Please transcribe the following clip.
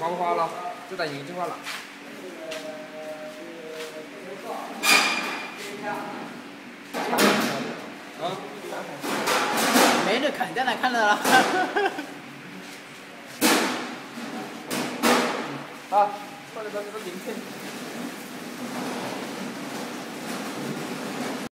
花不花了？就等一句话了。啊，没这肯定能，看到了。啊，过来，把这个名片。